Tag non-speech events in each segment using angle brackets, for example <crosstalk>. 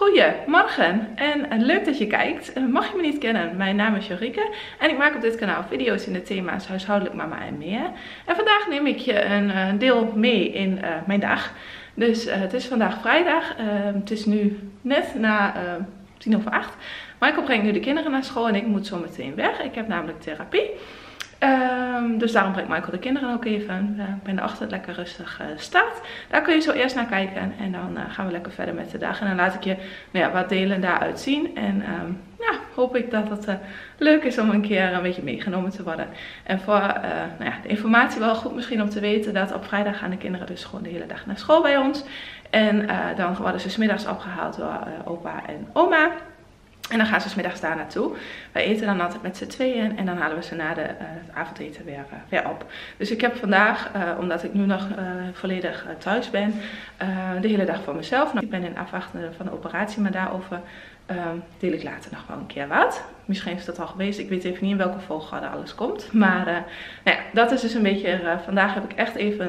Goedemorgen en leuk dat je kijkt. Eh, mag je me niet kennen, mijn naam is Jorike en ik maak op dit kanaal video's in de thema's huishoudelijk mama en meer. En vandaag neem ik je een eh, deel mee in eh, mijn dag. Dus het is vandaag vrijdag, het is nu net na tien over acht. Michael brengt nu de kinderen naar school en ik moet zo meteen weg. Ik heb namelijk therapie. Um, dus daarom brengt Michael de kinderen ook even. Ben erachter lekker rustig uh, staat. Daar kun je zo eerst naar kijken. En dan uh, gaan we lekker verder met de dag. En dan laat ik je nou ja, wat delen daaruit zien. En um, ja, hoop ik dat het leuk is om een keer een beetje meegenomen te worden. En voor nou ja, de informatie wel goed misschien om te weten dat op vrijdag gaan de kinderen dus gewoon de hele dag naar school bij ons. En dan worden ze smiddags opgehaald door opa en oma. En dan gaan ze smiddags daar naartoe. Wij eten dan altijd met z'n tweeën en dan halen we ze na de, uh, het avondeten weer, uh, weer op. Dus ik heb vandaag, uh, omdat ik nu nog volledig thuis ben, de hele dag voor mezelf. Nou, ik ben in afwachten van de operatie, maar daarover ehm, deel ik later nog wel een keer wat. Misschien is dat al geweest, ik weet even niet in welke volgorde alles komt. Maar nou ja, dat is dus een beetje, vandaag heb ik echt even,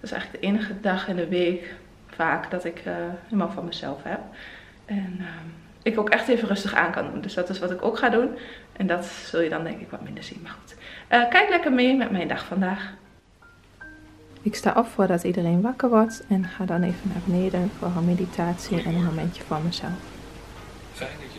dat is eigenlijk de enige dag in de week vaak dat ik helemaal van mezelf heb. En... Ik ook echt even rustig aan kan doen. Dus dat is wat ik ook ga doen. En dat zul je dan denk ik wat minder zien. Maar goed. Uh, kijk lekker mee met mijn dag vandaag. Ik sta op voordat iedereen wakker wordt. En ga dan even naar beneden voor een meditatie en een momentje voor mezelf. Fijn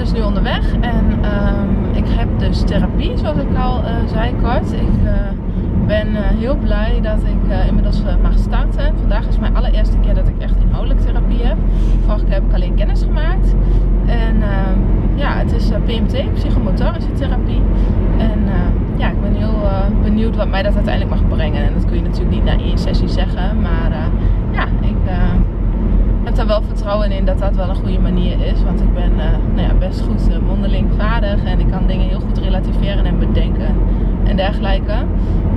dus nu onderweg en um, ik heb dus therapie, zoals ik al uh, zei kort. Ik uh, ben uh, heel blij dat ik inmiddels mag starten. Vandaag is mijn allereerste keer dat ik echt inhoudelijk therapie heb. Vorige keer heb ik alleen kennis gemaakt. En ehm, ja, het is PMT, psychomotorische therapie. En ja, ik ben heel benieuwd wat mij dat uiteindelijk mag brengen. En dat kun je natuurlijk niet na één sessie zeggen, maar daar wel vertrouwen in dat dat wel een goede manier is. Want ik ben uh, nou ja, best goed uh, mondeling vaardig en ik kan dingen heel goed relativeren en bedenken en dergelijke.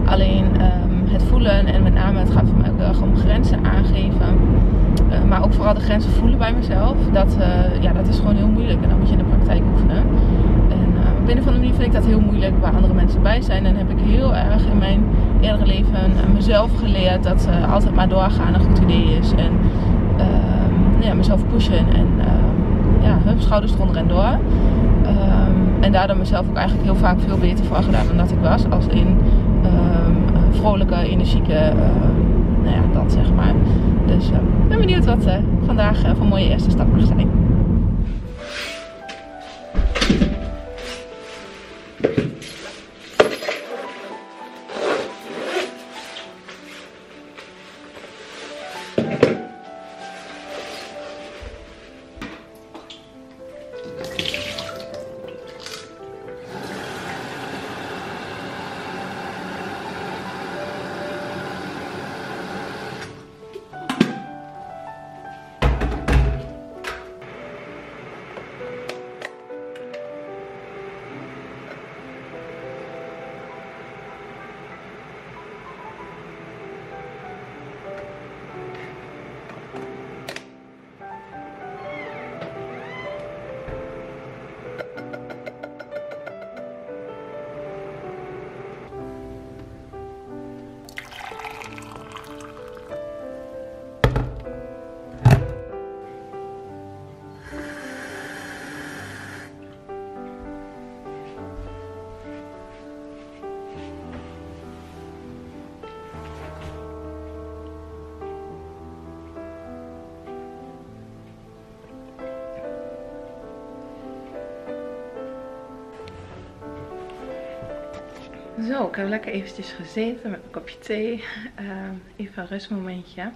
Alleen um, het voelen en met name het gaat voor mij ook heel erg om grenzen aangeven. Uh, maar ook vooral de grenzen voelen bij mezelf. Dat, ja, dat is gewoon heel moeilijk en dan moet je in de praktijk oefenen. En op een of andere manier vind ik dat heel moeilijk waar andere mensen bij zijn. En heb ik heel erg in mijn eerdere leven mezelf geleerd dat altijd maar doorgaan een goed idee is. En, ja, mezelf pushen en uh, ja, hup, schouders eronder en door. Um, en daardoor mezelf ook eigenlijk heel vaak veel beter voor gedaan dan dat ik was. Als in um, vrolijke, energieke, nou ja, dat zeg maar. Dus ik ben benieuwd wat uh, vandaag uh, voor mooie eerste stap mag zijn. Zo, ik heb lekker eventjes gezeten met een kopje thee. Uh, even een rustmomentje.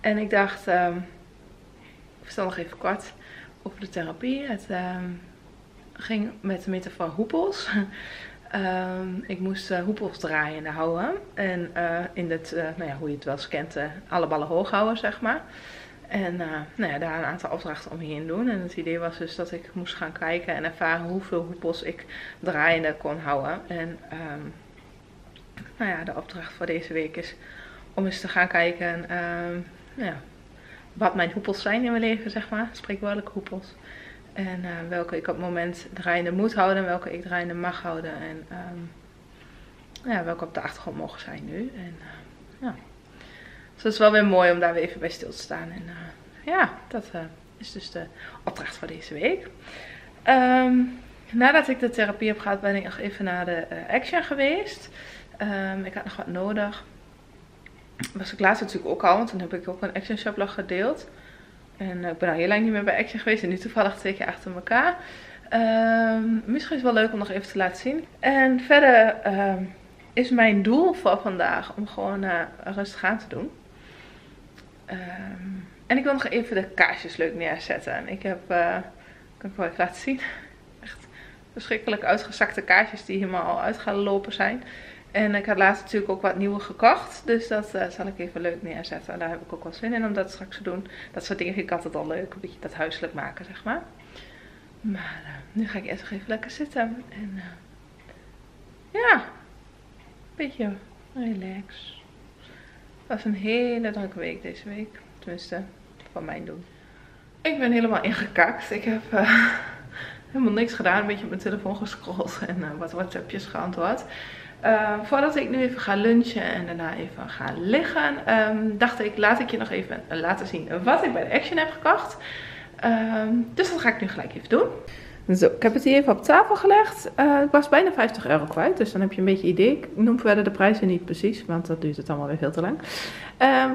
En ik dacht, uh, ik vertel nog even kort over de therapie. Het uh, ging met de metafoor hoepels. <laughs> Ehm, ik moest uh, hoepels draaien houden. En uh, in het, nou ja, hoe je het wel eens alle ballen hoog houden, zeg maar. En nou ja, daar een aantal opdrachten omheen doen. En het idee was dus dat ik moest gaan kijken en ervaren hoeveel hoepels ik draaiende kon houden. En um, nou ja, de opdracht voor deze week is om eens te gaan kijken um, nou ja, wat mijn hoepels zijn in mijn leven, zeg maar. Spreekwoordelijke hoepels. En uh, welke ik op het moment draaiende moet houden en welke ik draaiende mag houden. En um, ja, welke op de achtergrond mogen zijn nu. En uh, ja. Dus dat is wel weer mooi om daar weer even bij stil te staan. En uh, ja, dat is dus de opdracht voor deze week. Um, nadat ik de therapie heb gehad, ben ik nog even naar de action geweest. Um, ik had nog wat nodig. Was ik laatst natuurlijk ook al, want toen heb ik ook een action shoplog gedeeld. En ik ben al heel lang niet meer bij Action geweest. En nu toevallig twee keer achter elkaar. Um, misschien is het wel leuk om nog even te laten zien. En verder is mijn doel voor vandaag om gewoon uh, rustig aan te doen. Um, en ik wil nog even de kaarsjes leuk neerzetten. En ik heb, uh, kan ik wel even laten zien. <laughs> Echt verschrikkelijk uitgezakte kaarsjes die helemaal al uit gaan lopen zijn. En ik had laatst natuurlijk ook wat nieuwe gekocht. Dus dat uh, zal ik even leuk neerzetten. En daar heb ik ook wel zin in om dat straks te doen. Dat soort dingen vind ik altijd al leuk. Een beetje dat huiselijk maken, zeg maar. Maar uh, nu ga ik eerst nog even lekker zitten. En ja, een beetje relax. Het was een hele drukke week deze week. Tenminste, van mijn doen. Ik ben helemaal ingekakt. Ik heb <laughs> helemaal niks gedaan. Een beetje op mijn telefoon gescrolld <laughs> en wat WhatsAppjes geantwoord. Uh, voordat ik nu even ga lunchen en daarna even ga liggen, um, dacht ik laat ik je nog even laten zien wat ik bij de Action heb gekocht. Um, dus dat ga ik nu gelijk even doen. Zo, ik heb het hier even op tafel gelegd. Uh, ik was bijna 50 euro kwijt, dus dan heb je een beetje idee. Ik noem verder de prijzen niet precies, want dat duurt het allemaal weer veel te lang. Um,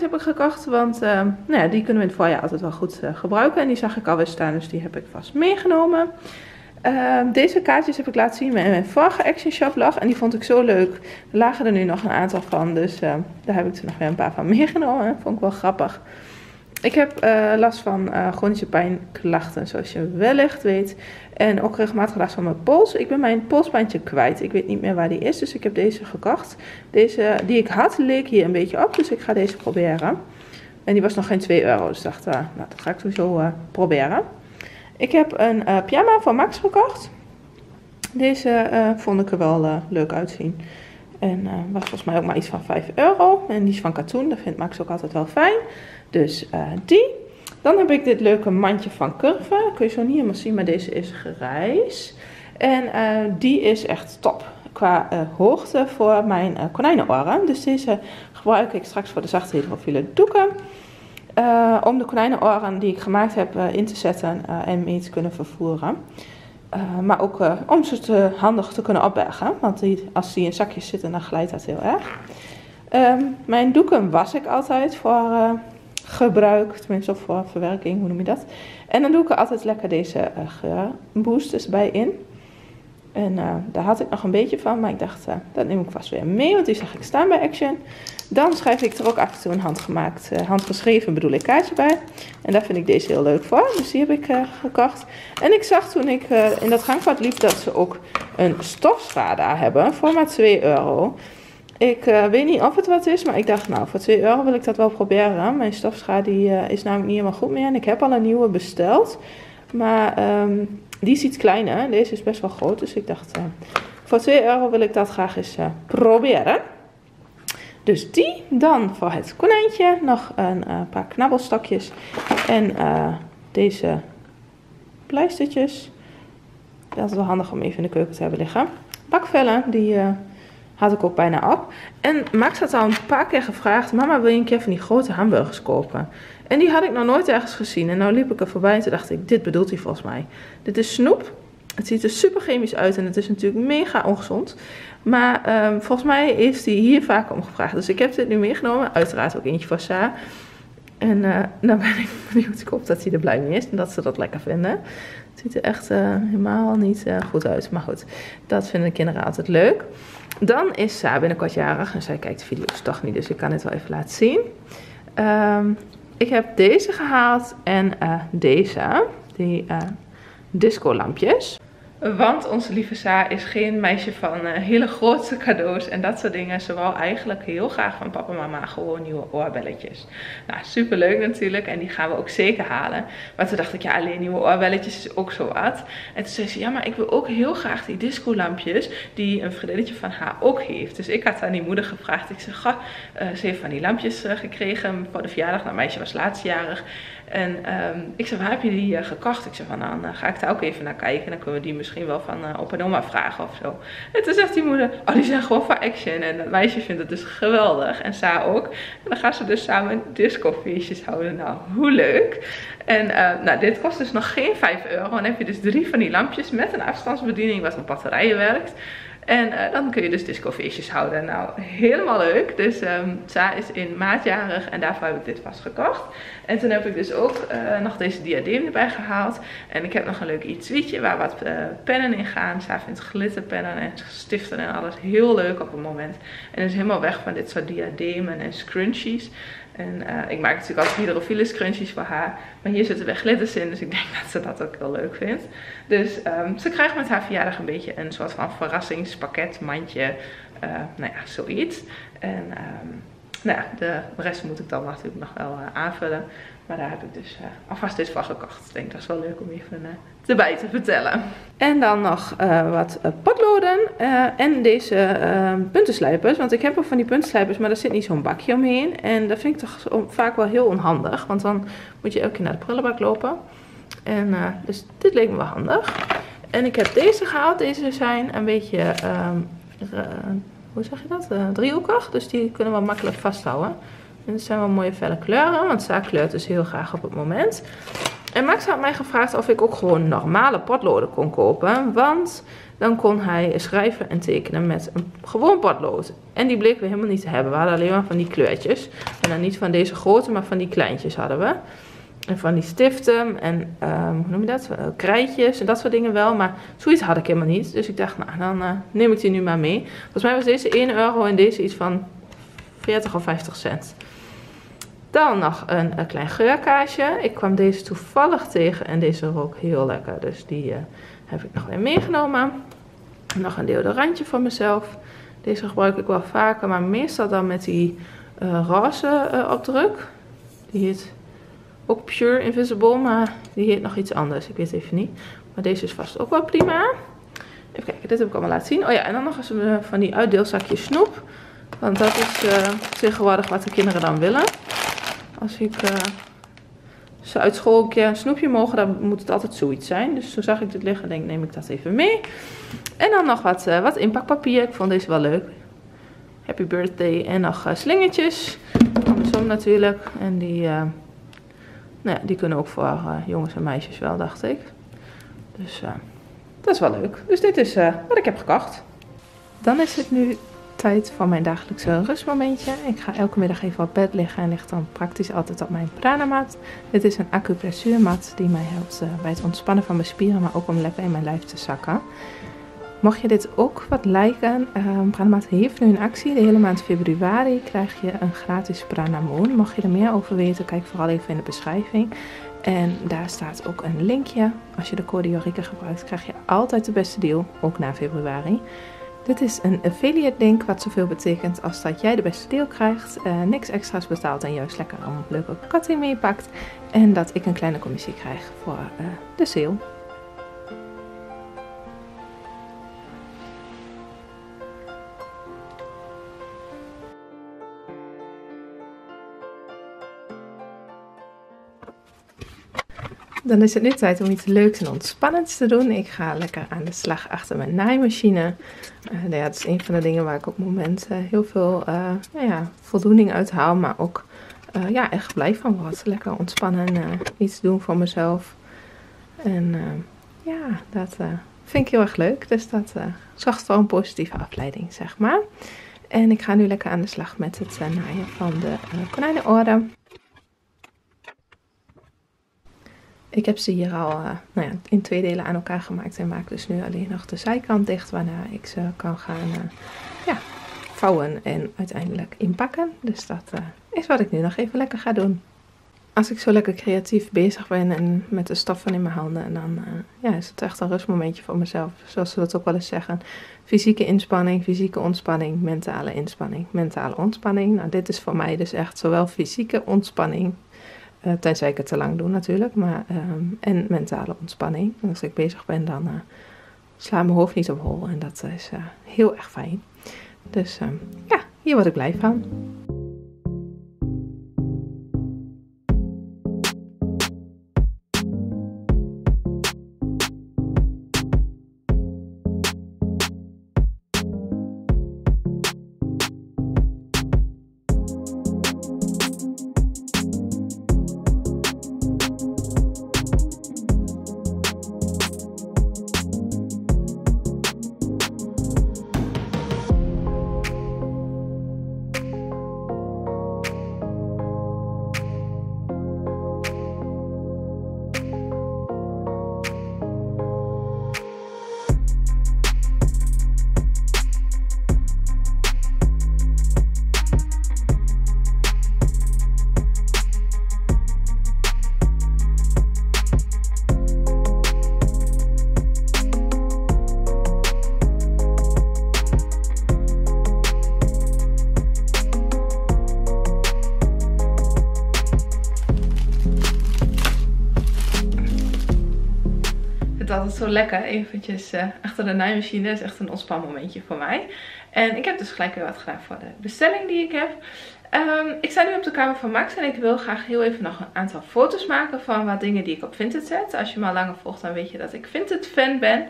heb ik gekocht, want nou ja, die kunnen we in het voorjaar altijd wel goed uh, gebruiken. En die zag ik alweer staan, dus die heb ik vast meegenomen. Uh, deze kaartjes heb ik laten zien in mijn vorige Action Shop lag. En die vond ik zo leuk. Er lagen er nu nog een aantal van. Dus daar heb ik er nog weer een paar van meegenomen. Vond ik wel grappig. Ik heb uh, last van chronische pijnklachten, zoals je wellicht weet. En ook regelmatig last van mijn pols. Ik ben mijn polsbandje kwijt. Ik weet niet meer waar die is. Dus ik heb deze gekocht. Deze die ik had, leek hier een beetje op. Dus ik ga deze proberen. En die was nog geen 2 euro. Dus dacht, nou, dat ga ik sowieso proberen. Ik heb een pyjama van Max gekocht. Deze vond ik er wel leuk uitzien. En was volgens mij ook maar iets van 5 euro. En die is van katoen, dat vindt Max ook altijd wel fijn. Dus die. Dan heb ik dit leuke mandje van Curve. Kun je zo niet helemaal zien, maar deze is grijs. En die is echt top qua hoogte voor mijn konijnenoren. Dus deze gebruik ik straks voor de zachte hydrofiele doeken. Uh, om de konijnenoren die ik gemaakt heb uh, in te zetten uh, en mee te kunnen vervoeren. maar ook om ze te, handig te kunnen opbergen. Want die, als die in zakjes zitten, dan glijdt dat heel erg. Um, mijn doeken was ik altijd voor gebruik, tenminste voor verwerking, hoe noem je dat. En dan doe ik er altijd lekker deze geurboosters bij in. En uh, daar had ik nog een beetje van, maar ik dacht, uh, dat neem ik vast weer mee, want die zag ik staan bij Action. Dan schrijf ik er ook af en toe een handgemaakt, uh, handgeschreven bedoel ik, kaartje bij. En daar vind ik deze heel leuk voor, dus die heb ik gekocht. En ik zag toen ik in dat gangpad liep dat ze ook een stofschade hebben voor maar 2 euro. Ik weet niet of het wat is, maar ik dacht, nou, voor 2 euro wil ik dat wel proberen. Mijn stofschade die, is namelijk niet helemaal goed meer en ik heb al een nieuwe besteld. Maar um, die is iets kleiner. Deze is best wel groot. Dus ik dacht, uh, voor 2 euro wil ik dat graag eens proberen. Dus die. Dan voor het konijntje nog een paar knabbelstokjes. En deze pleistertjes. Dat is wel handig om even in de keuken te hebben liggen. Bakvellen, die had ik ook bijna op. En Max had al een paar keer gevraagd: Mama, wil je een keer van die grote hamburgers kopen? En die had ik nog nooit ergens gezien. En nou liep ik er voorbij en toen dacht ik: Dit bedoelt hij volgens mij. Dit is snoep. Het ziet er super chemisch uit en het is natuurlijk mega ongezond. Maar um, volgens mij heeft hij hier vaak om gevraagd. Dus ik heb dit nu meegenomen. Uiteraard ook eentje voor Sa. En uh, nou ben ik <laughs> benieuwd. Ik hoop dat hij er blij mee is en dat ze dat lekker vinden. Het ziet er echt uh, helemaal niet uh, goed uit. Maar goed, dat vinden kinderen altijd leuk. Dan is Sa binnenkort jarig en zij kijkt de video's toch niet, dus ik kan het wel even laten zien. Um, ik heb deze gehaald en uh, deze, die uh, disco lampjes. Want onze lieve Sa is geen meisje van uh, hele grote cadeaus en dat soort dingen. Ze wou eigenlijk heel graag van papa en mama gewoon nieuwe oorbelletjes. Nou, super leuk natuurlijk en die gaan we ook zeker halen. Maar toen dacht ik, ja, alleen nieuwe oorbelletjes is ook zo wat. En toen zei ze, ja, maar ik wil ook heel graag die disco lampjes die een vriendinnetje van haar ook heeft. Dus ik had aan die moeder gevraagd. Ik zei, ga, uh, ze heeft van die lampjes uh, gekregen voor de verjaardag. Nou, meisje was laatstjarig. En um, ik zei, waar heb je die gekocht? Ik zei van, dan ga ik daar ook even naar kijken. Dan kunnen we die misschien wel van uh, op en oma vragen of zo. En toen zegt die moeder, oh, die zijn gewoon voor action. En dat meisje vindt het dus geweldig. En Sa ook. En dan gaan ze dus samen discofeestjes houden. Nou, hoe leuk. En uh, nou, dit kost dus nog geen 5 euro. Dan heb je dus drie van die lampjes met een afstandsbediening wat op batterijen werkt. En uh, dan kun je dus discofeestjes houden. Nou, helemaal leuk. Dus um, Sa is in maatjarig en daarvoor heb ik dit vast gekocht. En toen heb ik dus ook uh, nog deze diadeem erbij gehaald. En ik heb nog een leuk iets waar wat uh, pennen in gaan. Sa vindt glitterpennen en stiften en alles heel leuk op het moment. En is helemaal weg van dit soort diademen en scrunchies. En uh, ik maak natuurlijk altijd hydrofiele scrunchies voor haar. Maar hier zitten weer glitters in. Dus ik denk dat ze dat ook wel leuk vindt. Dus um, ze krijgt met haar verjaardag een beetje een soort van verrassingspakket, mandje. Uh, nou ja, zoiets. En um, nou ja, de rest moet ik dan natuurlijk nog wel uh, aanvullen. Maar daar heb ik dus uh, alvast dit van gekocht. Ik denk dat is wel leuk om even uh, erbij te vertellen. En dan nog uh, wat potloden en deze puntenslijpers. Want ik heb ook van die puntenslijpers, maar er zit niet zo'n bakje omheen. En dat vind ik toch vaak wel heel onhandig. Want dan moet je elke keer naar de prullenbak lopen. En dus dit leek me wel handig. En ik heb deze gehaald. Deze zijn een beetje, um, hoe zeg je dat? driehoekig. Dus die kunnen we makkelijk vasthouden. En het zijn wel mooie felle kleuren, want Sa kleurt dus heel graag op het moment. En Max had mij gevraagd of ik ook gewoon normale potloden kon kopen. Want dan kon hij schrijven en tekenen met een gewoon potlood. En die bleken we helemaal niet te hebben. We hadden alleen maar van die kleurtjes. En dan niet van deze grote, maar van die kleintjes hadden we. En van die stiften en um, hoe noem je dat? Uh, krijtjes en dat soort dingen wel. Maar zoiets had ik helemaal niet. Dus ik dacht, nou dan uh, neem ik die nu maar mee. Volgens mij was deze 1 euro en deze iets van 40 of 50 cent. Dan nog een, een, klein geurkaasje. Ik kwam deze toevallig tegen en deze rook heel lekker. Dus die uh, heb ik nog weer meegenomen. Nog een deodorantje voor mezelf. Deze gebruik ik wel vaker, maar meestal dan met die uh, roze uh, opdruk. Die heet ook Pure Invisible, maar die heet nog iets anders. Ik weet even niet. Maar deze is vast ook wel prima. Even kijken, dit heb ik allemaal laten zien. Oh ja, en dan nog eens van die uitdeelzakjes snoep. Want dat is tegenwoordig wat de kinderen dan willen. Als ik uh, ze uit school een keer een snoepje mogen, dan moet het altijd zoiets zijn. Dus zo zag ik dit liggen denk neem ik dat even mee. En dan nog wat, uh, wat inpakpapier. Ik vond deze wel leuk. Happy birthday en nog uh, slingertjes. Andersom natuurlijk. En die, nou ja, die kunnen ook voor jongens en meisjes wel, dacht ik. Dus dat is wel leuk. Dus dit is wat ik heb gekocht. Dan is het nu tijd voor mijn dagelijkse rustmomentje. Ik ga elke middag even op bed liggen en lig dan praktisch altijd op mijn pranamat. Dit is een acupressuurmat die mij helpt uh, bij het ontspannen van mijn spieren, maar ook om lekker in mijn lijf te zakken. Mocht je dit ook wat lijken, uh, Pranamat heeft nu een actie. De hele maand februari krijg je een gratis Pranamoon. Mocht je er meer over weten, kijk vooral even in de beschrijving. En daar staat ook een linkje. Als je de code Jorike gebruikt, krijg je altijd de beste deal, ook na februari. Dit is een affiliate link, wat zoveel betekent als dat jij de beste deel krijgt, uh, niks extra's betaalt en juist lekker een leuke korting meepakt. En dat ik een kleine commissie krijg voor uh, de sale. Dan is het nu tijd om iets leuks en ontspannends te doen. Ik ga lekker aan de slag achter mijn naaimachine. Uh, ja, dat is een van de dingen waar ik op het moment uh, heel veel uh, nou ja, voldoening uit haal. Maar ook ja, echt blij van word. Lekker ontspannen, iets doen voor mezelf. En ja, dat vind ik heel erg leuk. Dus dat zorgt voor een positieve afleiding, zeg maar. En ik ga nu lekker aan de slag met het naaien van de konijnenoren. Ik heb ze hier al uh, nou ja, in twee delen aan elkaar gemaakt en maak dus nu alleen nog de zijkant dicht, waarna ik ze kan gaan uh, ja, vouwen en uiteindelijk inpakken. Dus dat uh, is wat ik nu nog even lekker ga doen. als ik zo lekker creatief bezig ben en met de stoffen in mijn handen, en dan ja, is het echt een rustmomentje voor mezelf. Zoals ze dat ook wel eens zeggen. Fysieke inspanning, fysieke ontspanning, mentale inspanning, mentale ontspanning. Nou, dit is voor mij dus echt zowel fysieke ontspanning, uh, tenzij ik het te lang doe natuurlijk, maar, ehm, en mentale ontspanning. als ik bezig ben, dan uh, sla mijn hoofd niet op hol en dat is uh, heel erg fijn. Dus ehm, ja, hier word ik blij van. Altijd zo lekker. Eventjes uh, achter de naaimachine. is echt een ontspanmomentje voor mij. En ik heb dus gelijk weer wat gedaan voor de bestelling die ik heb. Um, ik sta nu op de kamer van Max en ik wil graag heel even nog een aantal foto's maken van wat dingen die ik op Vinted zet. Als je me al langer volgt dan weet je dat ik Vinted fan ben.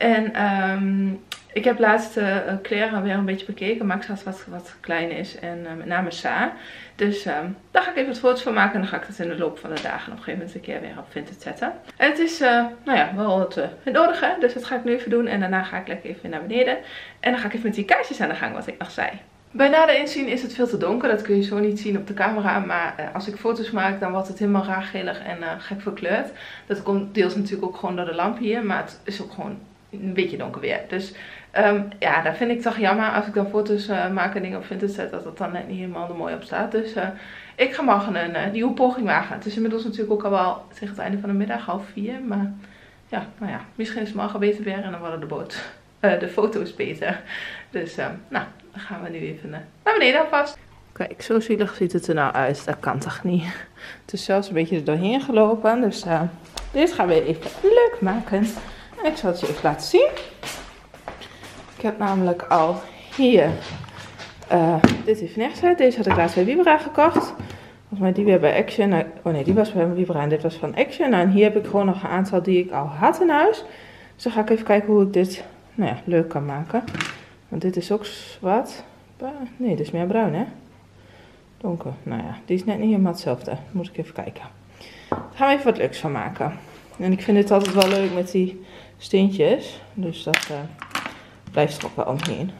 En um, ik heb laatst uh, kleren weer een beetje bekeken. Max had wat, wat klein is en uh, met name Sa. Dus uh, daar ga ik even wat foto's van maken. En dan ga ik het in de loop van de dagen op een gegeven moment een keer weer op Vinted zetten. En het is uh, nou ja, wel het, het nodige. Dus dat ga ik nu even doen. En daarna ga ik lekker even naar beneden. En dan ga ik even met die kaarsjes aan de gang wat ik nog zei. Bij nader inzien is het veel te donker. Dat kun je zo niet zien op de camera. Maar als ik foto's maak dan wordt het helemaal raar gelig en gek verkleurd. Dat komt deels natuurlijk ook gewoon door de lamp hier. Maar het is ook gewoon een beetje donker weer. Dus um, ja, dat vind ik toch jammer als ik dan foto's uh, maak en dingen op Vinted zet. Dat dat dan net niet helemaal er mooi op staat. Dus uh, ik ga morgen een uh, nieuwe poging wagen. Het is inmiddels natuurlijk ook al wel tegen het einde van de middag, half vier. Maar ja, nou ja, misschien is het morgen beter weer en dan worden de, <laughs> de foto's beter. Dus um, nou, dan gaan we nu even naar beneden alvast. Kijk, zo zielig ziet het er nou uit. Dat kan toch niet? Het is zelfs een beetje er doorheen gelopen. Dus dit gaan we even leuk maken. Ik zal het je even laten zien. Ik heb namelijk al hier uh, dit is Nexa. Deze had ik laatst bij Vibra gekocht. Volgens mij die weer bij Action. Oh nee, die was bij Vibra en dit was van Action. Nou, en hier heb ik gewoon nog een aantal die ik al had in huis. Dus dan ga ik even kijken hoe ik dit nou ja, leuk kan maken. Want dit is ook zwart. Nee, dit is meer bruin hè. Donker. Nou ja, die is net niet helemaal hetzelfde. Moet ik even kijken. Daar gaan we even wat leuks van maken. En ik vind het altijd wel leuk met die steentjes. Dus dat uh, blijft er ook wel omheen.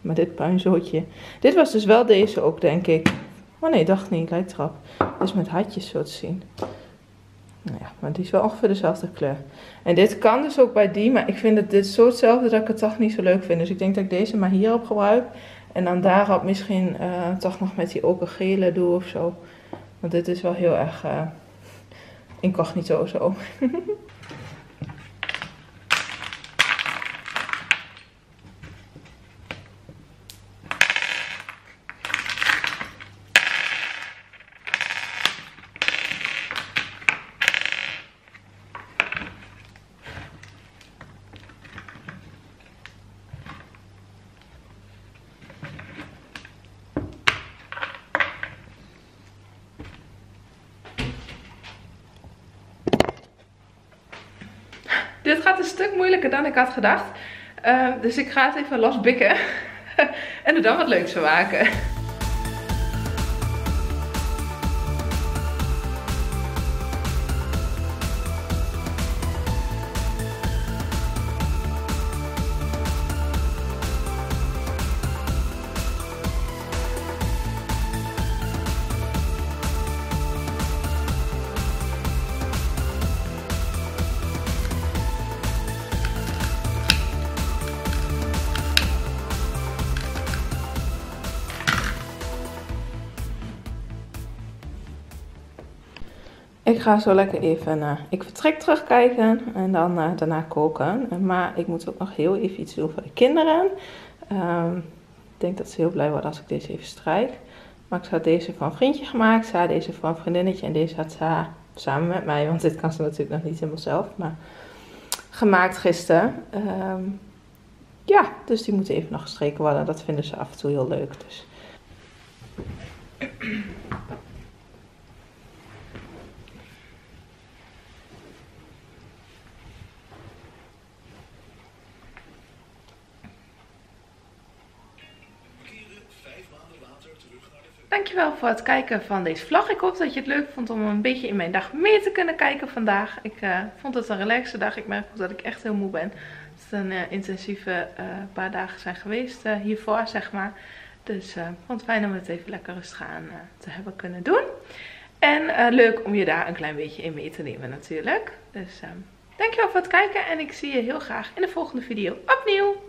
Maar dit puinzootje. Dit was dus wel deze ook, denk ik. Oh nee, dacht niet. Lijkt erop. Dus met hartjes zo te zien. Nou ja, maar die is wel ongeveer dezelfde kleur. En dit kan dus ook bij die. Maar ik vind het dit zo hetzelfde dat ik het toch niet zo leuk vind. Dus ik denk dat ik deze maar hierop gebruik. En dan daarop misschien uh, toch nog met die gele doe of zo. Want dit is wel heel erg uh, incognito zo. <laughs> Dit gaat een stuk moeilijker dan ik had gedacht. Uh, dus ik ga het even losbikken. <laughs> en er dan wat leuks van maken. Ik ga zo lekker even, uh, ik vertrek terugkijken en dan uh, daarna koken. Maar ik moet ook nog heel even iets doen voor de kinderen. Um, ik denk dat ze heel blij worden als ik deze even strijk. Ik had deze van een vriendje gemaakt, Sa deze van een vriendinnetje en deze had Sa samen met mij, want dit kan ze natuurlijk nog niet helemaal zelf, maar gemaakt gisteren. Um, ja, dus die moeten even nog gestreken worden. Dat vinden ze af en toe heel leuk. Dus. Dankjewel voor het kijken van deze vlog. Ik hoop dat je het leuk vond om een beetje in mijn dag mee te kunnen kijken vandaag. Ik uh, vond het een relaxe dag. Ik merk ook dat ik echt heel moe ben. Het een uh, intensieve uh, paar dagen zijn geweest hiervoor, zeg maar. Dus ik vond het fijn om het even lekker rustig aan te hebben kunnen doen. En leuk om je daar een klein beetje in mee te nemen natuurlijk. Dus dankjewel voor het kijken en ik zie je heel graag in de volgende video opnieuw.